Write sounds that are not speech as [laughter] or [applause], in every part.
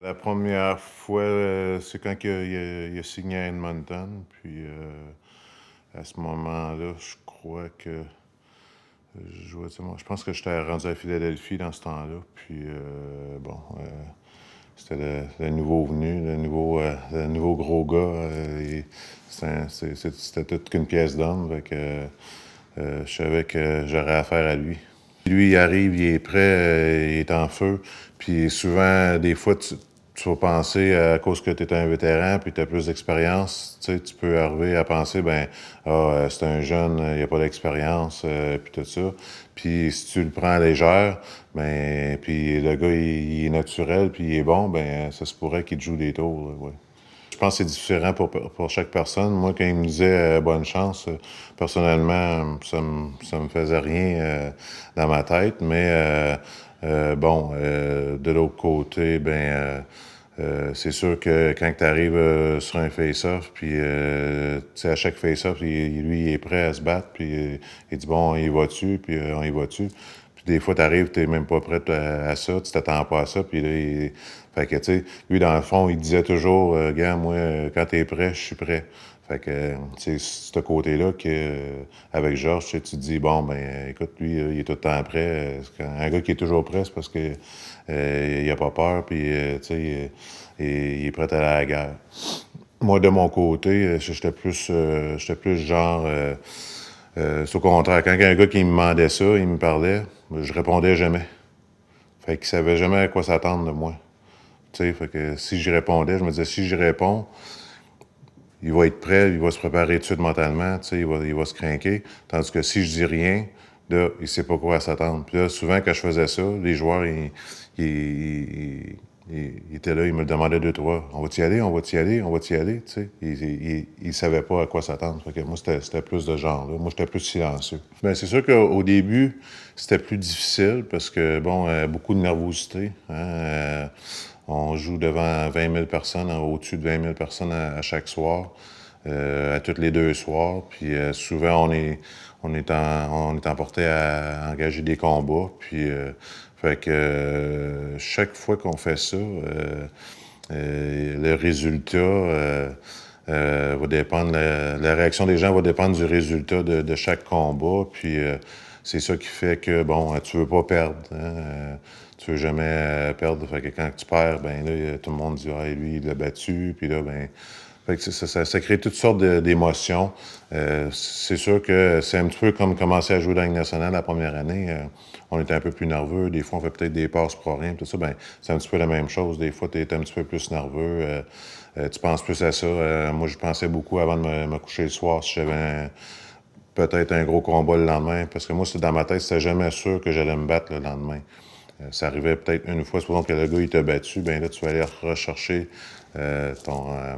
La première fois, euh, c'est quand il a, a- signé à Edmonton. Puis euh, à ce moment-là, je crois que. Je, pense que j'étais rendu à Philadelphie dans ce temps-là. Puis euh, bon, c'était le, nouveau venu, le nouveau, gros gars. c'était toute qu'une pièce d'homme. Je savais que j'aurais affaire à lui. Lui, il arrive, il est prêt, il est en feu. Puis souvent, des fois, tu, tu vas penser, euh, à cause que tu un vétéran puis tu as plus d'expérience, tu tu peux arriver à penser, ben, ah, euh, c'est un jeune, euh, il a pas d'expérience, euh, puis tout ça. Puis si tu le prends légère, ben, puis le gars, il, est naturel, puis il est bon, ben, ça se pourrait qu'il te joue des tours, ouais. Je pense que c'est différent pour, pour chaque personne. Moi, quand il me disait bonne chance, personnellement, ça me, ça me faisait rien dans ma tête. Mais bon, euh, de l'autre côté, ben euh, euh, c'est sûr que quand tu arrives sur un face-off, puis euh, tu à chaque face-off, lui, il est prêt à se battre, puis euh, il dit bon, on y va-tu, puis euh, on y va-tu. Puis des fois, tu arrives, tu n'es même pas prêt à, ça, tu t'attends pas à ça, puis là, il... Fait que, tu sais, lui, dans le fond, il disait toujours, euh, gars, moi, euh, quand t'es prêt, je suis prêt. Fait que, c'est ce côté-là que, avec Georges, tu te dis, bon, ben, écoute, lui, euh, il est tout le temps prêt. Un gars qui est toujours prêt, c'est parce que euh, a pas peur, puis, euh, tu sais, il, est prêt à la guerre. Moi, de mon côté, euh, j'étais plus, j'étais plus genre. c'est au contraire, quand il y a un gars qui me demandait ça, il me parlait, je répondais jamais. Fait qu'il savait jamais à quoi s'attendre de moi. Tu sais, fait que si j'y répondais, je me disais, si j'y réponds, il va être prêt, il va se préparer tout de suite mentalement, il va, il va se craquer. Tandis que si je dis rien, là, il sait pas quoi s'attendre. Puis là, souvent, quand je faisais ça, les joueurs, ils, ils, étaient là, ils me demandaient deux, trois. On va-tu y aller, on va-tu y aller, on va-tu y aller, tu sais. Ils, ils savaient pas à quoi s'attendre. Moi, c'était plus de genre. Moi, j'étais plus silencieux. Bien, c'est sûr qu'au au début, c'était plus difficile parce que, bon, euh, beaucoup de nervosité. hein, euh, on joue devant 20 000 personnes, au-dessus de 20 000 personnes à, chaque soir, euh, à toutes les deux soirs. Puis euh, souvent, on est, on, est en, on est emporté à engager des combats. Puis, euh, fait que euh, chaque fois qu'on fait ça, le résultat va dépendre, la, réaction des gens va dépendre du résultat de, de chaque combat. Puis c'est ça qui fait que, bon, tu veux pas perdre. hein, euh, tu veux jamais euh, perdre. Fait que quand tu perds, ben là, tout le monde dit, ah, lui, il l'a battu. Puis là, ben. Fait que ça, ça, ça crée toutes sortes d'émotions. Euh, c'est sûr que c'est un petit peu comme commencer à jouer dans la Ligue nationale la première année. Euh, on était un peu plus nerveux. Des fois, on fait peut-être des passes pour rien. Tout ça, ben, c'est un petit peu la même chose. Des fois, tu es un petit peu plus nerveux. Euh, euh, tu penses plus à ça. Euh, moi, je pensais beaucoup avant de me, me coucher le soir si j'avais un- peut-être un gros combat le lendemain. Parce que moi, c'est dans ma tête, c'était jamais sûr que j'allais me battre le lendemain. Euh, ça arrivait peut-être une fois, supposons que le gars il t'a battu, ben là, tu vas aller rechercher euh, ton, euh,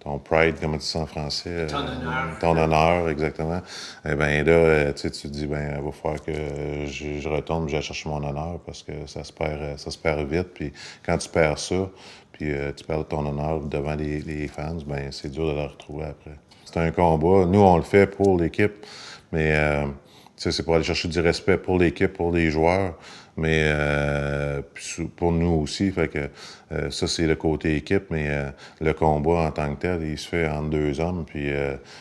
ton pride, comment on dit ça en français? Ton honneur. ton honneur, exactement. Eh ben là, tu sais, tu te dis, ben, il va falloir que je, je retourne, j'aille chercher mon honneur parce que ça se perd, ça se perd vite. Puis quand tu perds ça, puis tu perds ton honneur devant les, les fans, ben c'est dur de le retrouver après. C'est un combat. Nous, on le fait pour l'équipe, mais euh, c'est pour aller chercher du respect pour l'équipe, pour les joueurs, mais euh, pour nous aussi. Euh, ça, c'est le côté équipe, mais le combat en tant que tel, il se fait entre deux hommes. Puis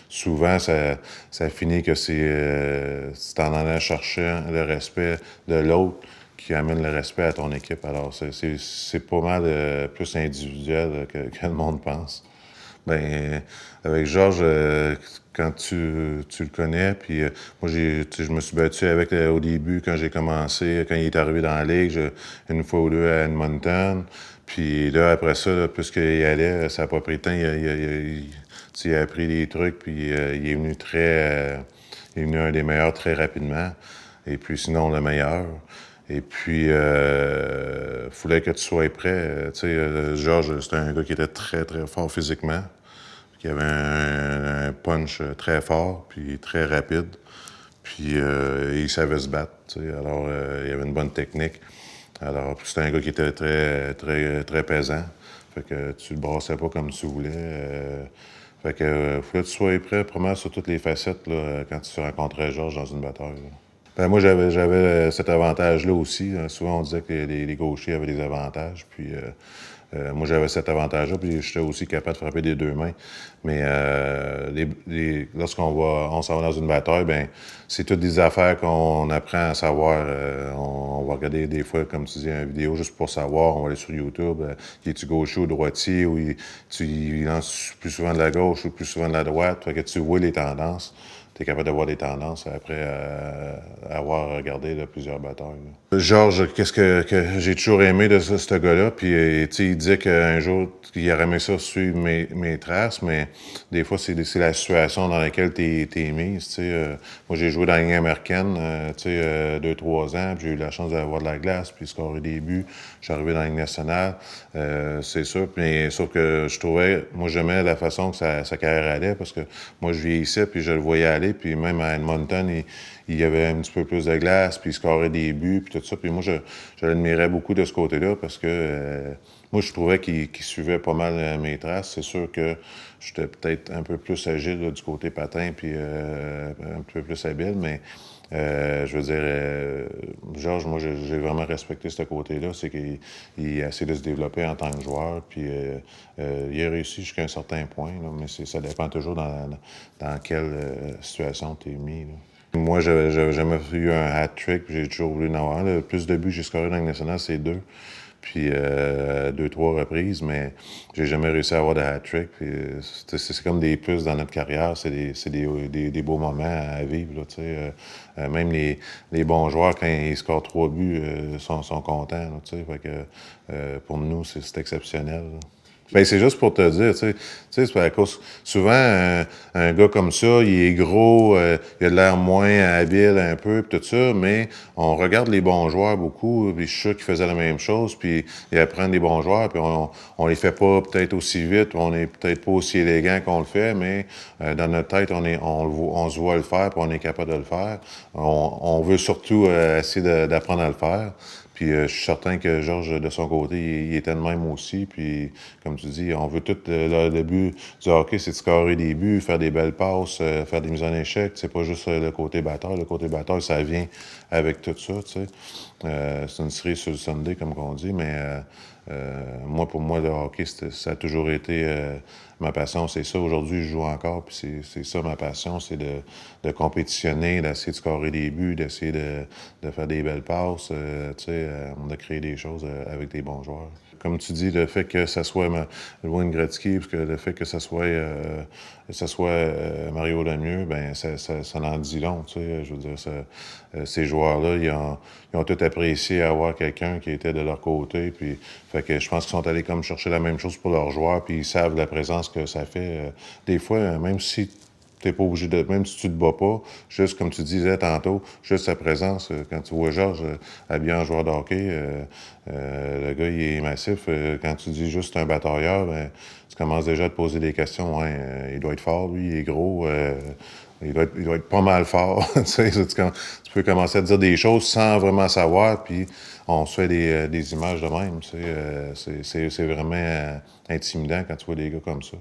souvent, ça, finit que c'est en allant chercher le respect de l'autre qui amène le respect à ton équipe. Alors, c'est- pas mal plus individuel que, que le monde pense. Ben, avec Georges, euh, quand tu, tu le connais, puis euh, moi, je me suis battu avec euh, au début, quand j'ai commencé, quand il est arrivé dans la Ligue, une fois ou deux à Edmonton. Puis là, après ça, là, puisqu'il allait, ça n'a pas pris temps, il, a- il il il- il a appris des trucs, puis euh, il est venu très... il est venu un des meilleurs très rapidement. Et puis sinon, le meilleur. Et puis, euh, fallait que tu sois prêt. Tu sais, Georges, c'était un gars qui était très, très fort physiquement, qui avait un, un punch très fort, puis très rapide. Puis, euh, il savait se battre. Alors, euh, il avait une bonne technique. Alors, c'était un gars qui était très, très, très pesant. Fait que tu le brassais pas comme tu voulais. euh, fait que, fallait que tu sois prêt, probablement sur toutes les facettes, quand tu rencontrais Georges dans une bataille. Ben, moi, j'avais, j'avais cet avantage-là aussi. Euh, souvent, on disait que les, les gauchers avaient des avantages. Puis, euh, Euh, moi, j'avais cet avantage-là, puis j'étais aussi capable de frapper des deux mains. Mais lorsqu'on va, on s'en va dans une bataille, ben c'est toutes des affaires qu'on apprend à savoir. On, va regarder des fois, comme tu dis, une vidéo juste pour savoir. On va aller sur YouTube. qui est-tu gaucher ou droitier, ou tu lances plus souvent de la gauche ou plus souvent de la droite. Fait que tu vois les tendances tu es capable d'avoir des tendances après euh, avoir regardé plusieurs batailles. Georges, qu'est-ce que, j'ai toujours aimé de ce, gars-là, puis euh, il disait qu'un jour, il aurait aimé ça suivre mes, traces, mais des fois, c'est la situation dans laquelle tu es, mise. Euh, moi, j'ai joué dans la ligne américaine, deux, trois ans, puis j'ai eu la chance d'avoir de la glace, puis scorer des buts. Je suis arrivé dans la ligne nationale, c'est ça, mais sauf que je trouvais, moi, j'aimais la façon que sa, sa carrière allait, parce que moi, je vieillissais, puis je le voyais aller puis même à Edmonton, il, y avait un petit peu plus de glace, puis il scorait des buts, puis tout ça. Puis moi, je, l'admirais beaucoup de ce côté-là parce que euh, moi, je trouvais qu'il suivait pas mal euh, mes traces. C'est sûr que j'étais peut-être un peu plus agile du côté patin, puis euh, un peu plus habile, mais je veux dire, Georges, moi, j'ai vraiment respecté ce côté-là. C'est qu'il a essayé de se développer en tant que joueur. Puis il a réussi jusqu'à un certain point, mais ça dépend toujours dans, dans quelle situation tu es mis. Moi, j'avais jamais eu un hat-trick, j'ai toujours voulu en avoir. Le plus de buts que j'ai scoré dans le national, c'est deux puis euh, deux, trois reprises, mais j'ai jamais réussi à avoir de hat-trick. C'est comme des plus dans notre carrière, c'est des, des, beaux moments à vivre. Là, euh, euh, même les, les, bons joueurs, quand ils scorent trois buts, sont, sont, contents. Là, fait que, pour nous, c'est exceptionnel. Ben, c'est juste pour te dire, tu sais, c'est à cause, souvent, un, gars comme ça, il est gros, euh, il a l'air moins habile un peu, puis tout ça, mais on regarde les bons joueurs beaucoup, puis je suis qu'ils faisaient la même chose, puis ils apprennent des bons joueurs, puis on, on les fait pas peut-être aussi vite, on est peut-être pas aussi élégant qu'on le fait, mais euh, dans notre tête, on, est, on, on, se voit le faire, puis on est capable de le faire. On, on veut surtout euh, essayer d'apprendre à le faire. Puis euh, je suis certain que Georges, de son côté, il, était le même aussi. Puis, comme tu dis, on veut tout. Euh, le, but du hockey, c'est de scorer des buts, faire des belles passes, euh, faire des mises en échec. C'est pas juste le côté batteur. Le côté batteur, ça vient avec tout ça, tu sais. C'est une série sur le Sunday, comme on dit, mais moi, pour moi, le hockey, ça a toujours été ma passion. C'est ça. Aujourd'hui, je joue encore, puis c'est ça ma passion, c'est de, de, compétitionner, d'essayer de scorer des buts, d'essayer de, de, faire des belles passes, tu sais, de créer des choses avec des bons joueurs comme tu dis, le fait que ça soit Wayne Gretzky, parce que le fait que ça soit, euh, ça soit euh, Mario Lemieux, ben ça, ça, ça, en dit long, tu sais. Je veux dire, euh, ces joueurs-là, ils ont, ils ont tout apprécié avoir quelqu'un qui était de leur côté, puis fait que je pense qu'ils sont allés comme chercher la même chose pour leurs joueurs, puis ils savent la présence que ça fait. des fois, même si tu n'es pas obligé de. Même si tu te bats pas, juste comme tu disais tantôt, juste sa présence. Euh, quand tu vois Georges euh, habillé en joueur de hockey, euh, le gars, il est massif. quand tu dis juste un batailleur, ben, tu commences déjà à te poser des questions. Hein, il doit être fort, lui, il est gros. il, doit être, pas mal fort. [laughs] tu, peux commencer à dire des choses sans vraiment savoir, puis on se fait des, des images de même. c'est vraiment intimidant quand tu vois des gars comme ça.